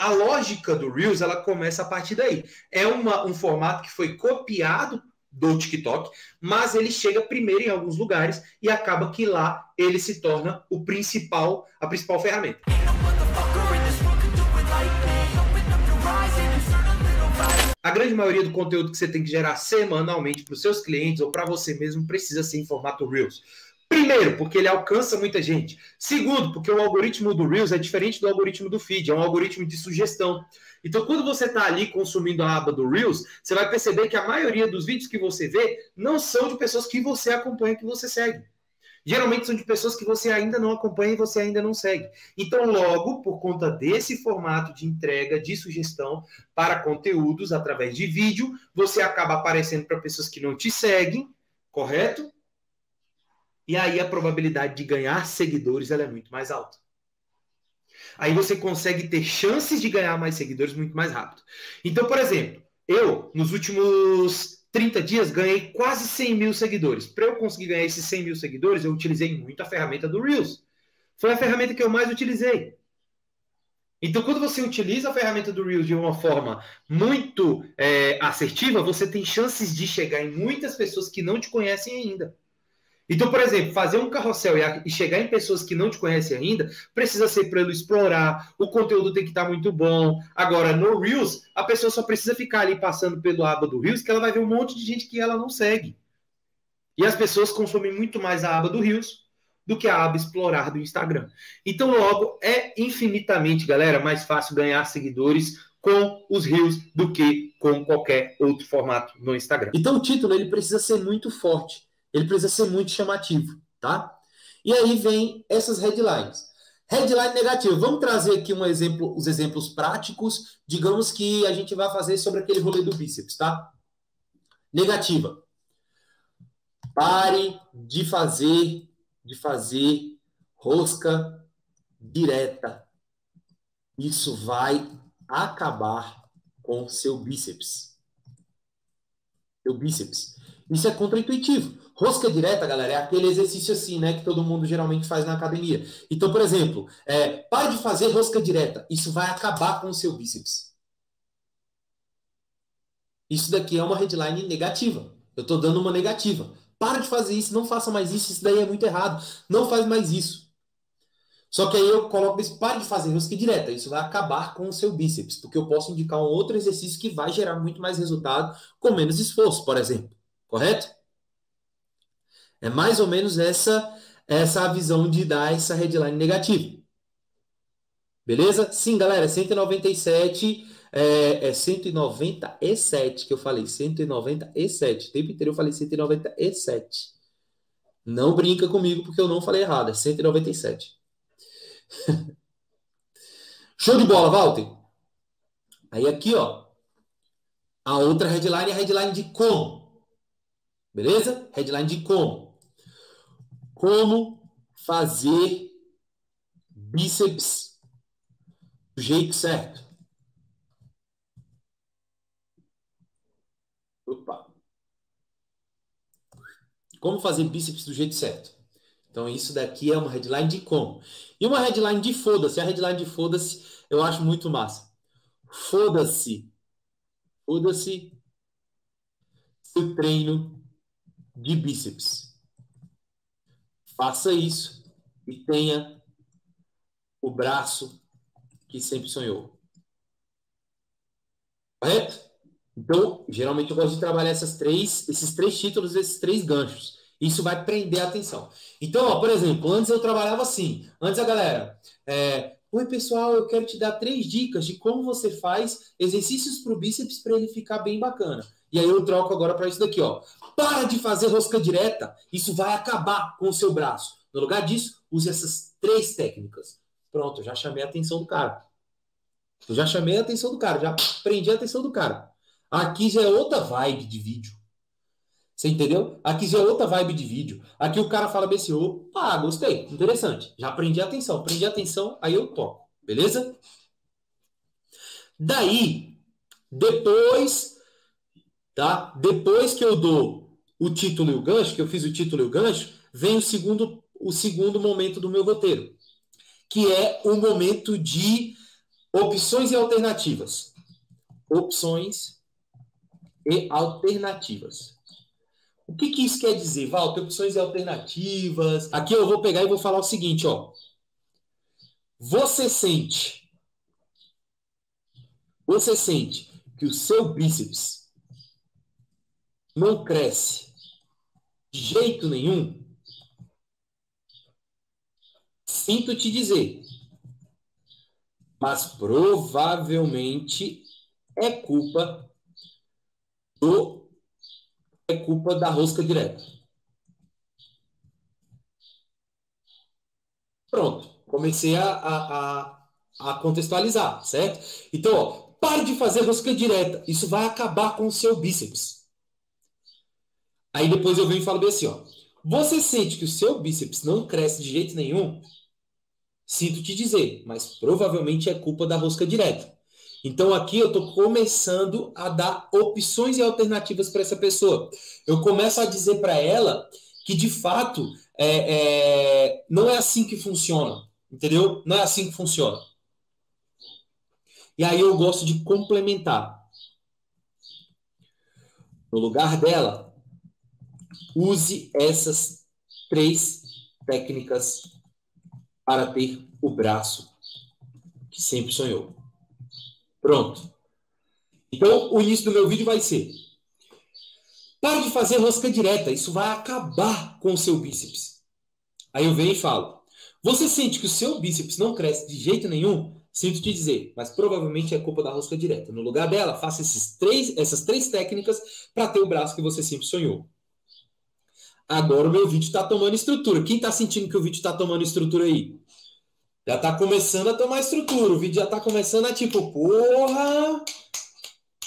a lógica do Reels ela começa a partir daí. É uma, um formato que foi copiado do TikTok, mas ele chega primeiro em alguns lugares e acaba que lá ele se torna o principal, a principal ferramenta. A grande maioria do conteúdo que você tem que gerar semanalmente para os seus clientes ou para você mesmo precisa ser em formato Reels. Primeiro, porque ele alcança muita gente. Segundo, porque o algoritmo do Reels é diferente do algoritmo do feed, é um algoritmo de sugestão. Então, quando você está ali consumindo a aba do Reels, você vai perceber que a maioria dos vídeos que você vê não são de pessoas que você acompanha, que você segue. Geralmente são de pessoas que você ainda não acompanha e você ainda não segue. Então, logo, por conta desse formato de entrega, de sugestão para conteúdos através de vídeo, você acaba aparecendo para pessoas que não te seguem, correto? E aí a probabilidade de ganhar seguidores ela é muito mais alta. Aí você consegue ter chances de ganhar mais seguidores muito mais rápido. Então, por exemplo, eu, nos últimos 30 dias, ganhei quase 100 mil seguidores. Para eu conseguir ganhar esses 100 mil seguidores, eu utilizei muito a ferramenta do Reels. Foi a ferramenta que eu mais utilizei. Então, quando você utiliza a ferramenta do Reels de uma forma muito é, assertiva, você tem chances de chegar em muitas pessoas que não te conhecem ainda. Então, por exemplo, fazer um carrossel e chegar em pessoas que não te conhecem ainda, precisa ser para ele explorar, o conteúdo tem que estar tá muito bom. Agora, no Reels, a pessoa só precisa ficar ali passando pelo aba do Reels, que ela vai ver um monte de gente que ela não segue. E as pessoas consomem muito mais a aba do Reels do que a aba explorar do Instagram. Então, logo, é infinitamente, galera, mais fácil ganhar seguidores com os Reels do que com qualquer outro formato no Instagram. Então, o título ele precisa ser muito forte ele precisa ser muito chamativo, tá? E aí vem essas headlines. Headline negativa. Vamos trazer aqui um exemplo, os exemplos práticos, digamos que a gente vai fazer sobre aquele rolê do bíceps, tá? Negativa. Pare de fazer de fazer rosca direta. Isso vai acabar com seu bíceps. Seu bíceps. Isso é contraintuitivo. Rosca direta, galera, é aquele exercício assim, né, que todo mundo geralmente faz na academia. Então, por exemplo, é, pare de fazer rosca direta. Isso vai acabar com o seu bíceps. Isso daqui é uma headline negativa. Eu estou dando uma negativa. Para de fazer isso, não faça mais isso, isso daí é muito errado. Não faz mais isso. Só que aí eu coloco isso, pare de fazer rosca direta. Isso vai acabar com o seu bíceps, porque eu posso indicar um outro exercício que vai gerar muito mais resultado com menos esforço, por exemplo. Correto? É mais ou menos essa essa a visão de dar essa headline negativa. Beleza? Sim, galera, 197 é, é 197 que eu falei, 197. O tempo inteiro eu falei 197. Não brinca comigo porque eu não falei errado, é 197. Show de bola, Walter. Aí aqui, ó, a outra headline é a headline de como. Beleza? Headline de como. Como fazer bíceps do jeito certo. Opa. Como fazer bíceps do jeito certo. Então, isso daqui é uma headline de como. E uma headline de foda-se. A headline de foda-se eu acho muito massa. Foda-se. Foda-se seu treino de bíceps. Faça isso e tenha o braço que sempre sonhou. Correto? Então, geralmente eu gosto de trabalhar essas três, esses três títulos, esses três ganchos. Isso vai prender a atenção. Então, ó, por exemplo, antes eu trabalhava assim. Antes a galera, é, Oi, pessoal, eu quero te dar três dicas de como você faz exercícios para o bíceps para ele ficar bem bacana. E aí eu troco agora para isso daqui, ó. Para de fazer rosca direta, isso vai acabar com o seu braço. No lugar disso, use essas três técnicas. Pronto, já chamei a atenção do cara. Eu já chamei a atenção do cara, já prendi a atenção do cara. Aqui já é outra vibe de vídeo. Você entendeu? Aqui já é outra vibe de vídeo. Aqui o cara fala bem assim, opa, gostei, interessante. Já prendi a atenção, prendi a atenção, aí eu toco. Beleza? Daí, depois Tá? Depois que eu dou o título e o gancho, que eu fiz o título e o gancho, vem o segundo, o segundo momento do meu roteiro, que é o momento de Opções e alternativas. Opções e alternativas. O que, que isso quer dizer, Walter? Opções e alternativas. Aqui eu vou pegar e vou falar o seguinte, ó. Você sente, você sente que o seu bíceps não cresce de jeito nenhum? Sinto te dizer, mas provavelmente é culpa do é culpa da rosca direta. Pronto, comecei a, a, a, contextualizar, certo? Então, ó, pare de fazer rosca direta, isso vai acabar com o seu bíceps. Aí depois eu venho e falo bem assim, ó. Você sente que o seu bíceps não cresce de jeito nenhum? Sinto te dizer, mas provavelmente é culpa da rosca direta. Então aqui eu estou começando a dar opções e alternativas para essa pessoa. Eu começo a dizer para ela que de fato é, é, não é assim que funciona, entendeu? Não é assim que funciona. E aí eu gosto de complementar. No lugar dela, use essas três técnicas para ter o braço que sempre sonhou. Pronto. Então, o início do meu vídeo vai ser: pare de fazer rosca direta, isso vai acabar com o seu bíceps. Aí eu venho e falo: você sente que o seu bíceps não cresce de jeito nenhum? Sinto te dizer, mas provavelmente é culpa da rosca direta. No lugar dela, faça esses três, essas três técnicas para ter o braço que você sempre sonhou. Agora o meu vídeo está tomando estrutura. Quem está sentindo que o vídeo está tomando estrutura aí? Já tá começando a tomar estrutura. O vídeo já tá começando a tipo, porra!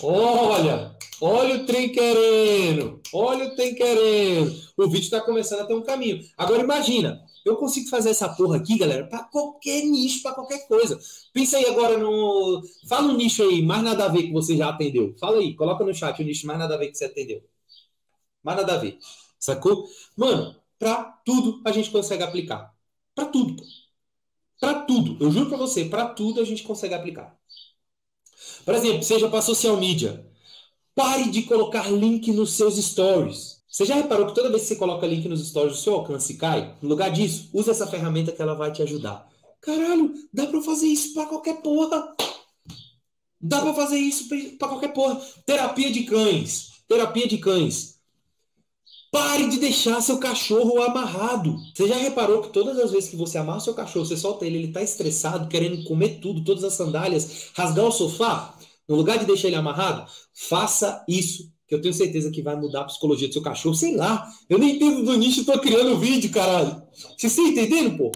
Olha! Olha o trem querendo! Olha o trem querendo! O vídeo tá começando a ter um caminho. Agora imagina, eu consigo fazer essa porra aqui, galera, para qualquer nicho, para qualquer coisa. Pensa aí agora no. Fala um nicho aí, mais nada a ver que você já atendeu. Fala aí, coloca no chat o nicho mais nada a ver que você atendeu. Mais nada a ver. Sacou? Mano, para tudo a gente consegue aplicar. Para tudo, pô. Para tudo, eu juro para você, para tudo a gente consegue aplicar. Por exemplo, seja para social media. Pare de colocar link nos seus stories. Você já reparou que toda vez que você coloca link nos stories, o seu alcance cai? No lugar disso, use essa ferramenta que ela vai te ajudar. Caralho, dá para fazer isso para qualquer porra. Dá para fazer isso para qualquer porra. Terapia de cães. Terapia de cães. Pare de deixar seu cachorro amarrado. Você já reparou que todas as vezes que você amarra seu cachorro, você solta ele, ele está estressado, querendo comer tudo, todas as sandálias, rasgar o sofá? No lugar de deixar ele amarrado, faça isso, que eu tenho certeza que vai mudar a psicologia do seu cachorro. Sei lá, eu nem entendo do nicho, tô criando vídeo, caralho. Vocês estão entendendo, pô?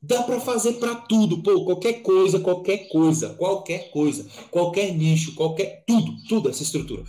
Dá para fazer para tudo, pô, qualquer coisa, qualquer coisa, qualquer coisa, qualquer nicho, qualquer tudo, tudo essa estrutura.